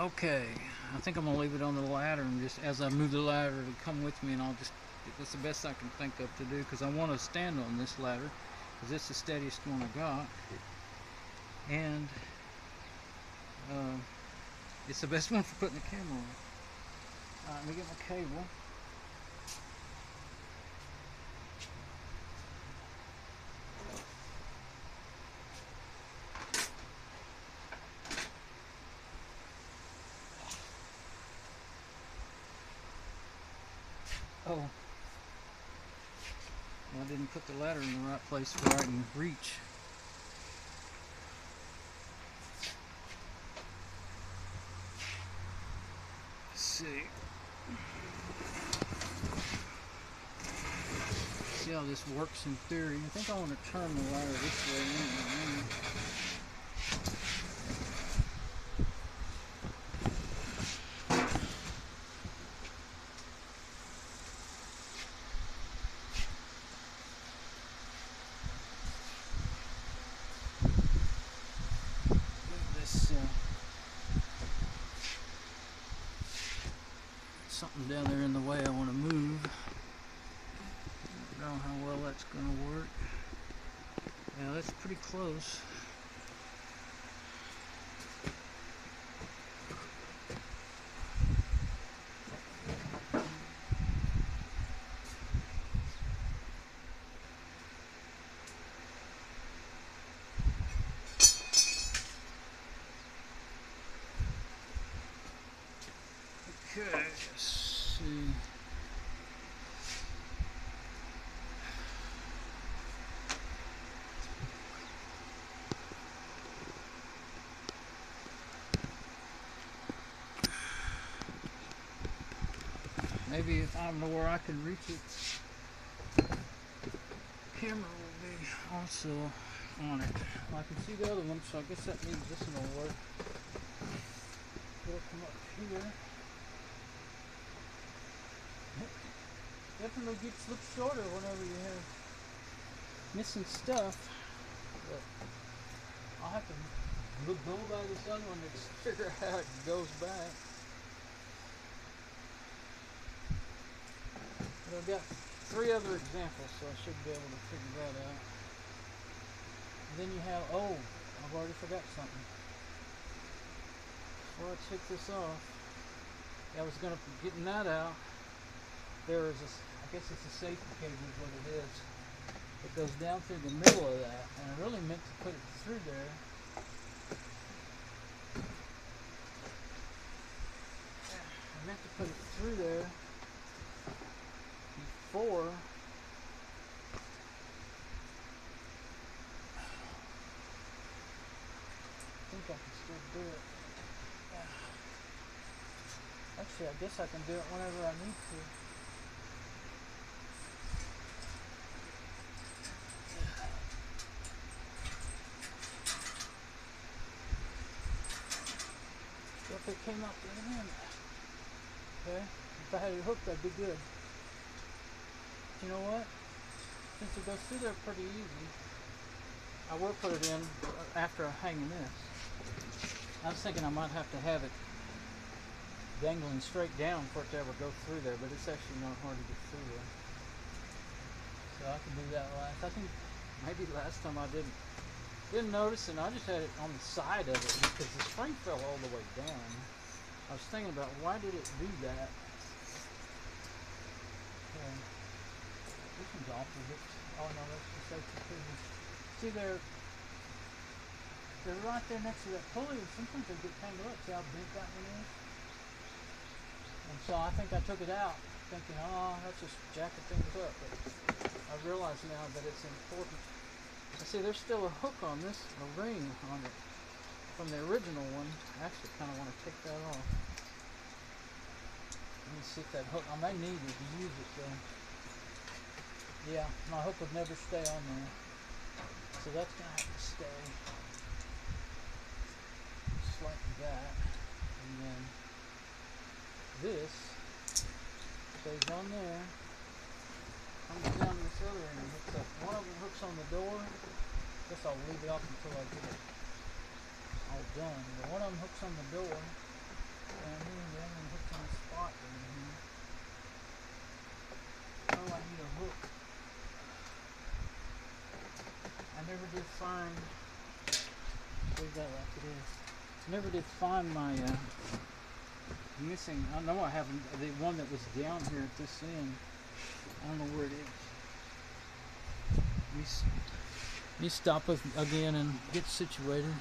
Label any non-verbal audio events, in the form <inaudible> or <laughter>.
Okay, I think I'm gonna leave it on the ladder and just as I move the ladder to come with me and I'll just, that's the best I can think of to do because I want to stand on this ladder because it's the steadiest one I got. And uh, it's the best <laughs> one for putting the camera on. Alright, let me get my cable. Oh. I didn't put the ladder in the right place where I can reach. Let's see. See how this works in theory. I think I want to turn the ladder this way. anyway. Move this uh, something down there in the way I want to move. I don't know how well that's going to work. Yeah, that's pretty close. Okay, let's see. Maybe if I know where I can reach it, camera will be also on it. Well, I can see the other one, so I guess that means this one will work. It'll come up here. Definitely gets look shorter whenever you have missing stuff. But I'll have to go by this other one to figure <laughs> out how it goes back. I've got three other examples, so I should be able to figure that out. And then you have oh, I've already forgot something. Before I take this off, I was gonna getting that out. There is a, I guess it's a safety cable is what it is. It goes down through the middle of that, and I really meant to put it through there. I meant to put it through there I think I can still do it. Actually, I guess I can do it whenever I need to. If it came out the other end? Okay, if I had it hooked, that'd be good. You know what? Since it goes through there pretty easy, I will put it in after hanging this. I was thinking I might have to have it dangling straight down for it to ever go through there, but it's actually not hard to get through there. So I can do that last. I think maybe last time I didn't didn't notice, and I just had it on the side of it because the spring fell all the way down. I was thinking about why did it do that. Okay. Oh no, that's the. See, they're they're right there next to that pulley, sometimes they get tangled up. See how bent that one is? And so I think I took it out, thinking, oh, that's just jacking things up. But I realize now that it's important. I see there's still a hook on this, a ring on it from the original one. I actually kind of want to take that off. Let me see if that hook, I may need it to use it though. Yeah, my hook would never stay on there. So that's going to have to stay. Just like that. And then this stays on there. Comes down this other end and hooks up. One of them hooks on the door. Guess I'll leave it off until I get it all done. But one of them hooks on the door. and then I'm gonna hook on a spot down here. Oh, I need a hook. I never did find. Leave that like it is. Never did find my uh, missing. I know I haven't. The one that was down here at this end. I don't know where it is. Me stop again and get situated.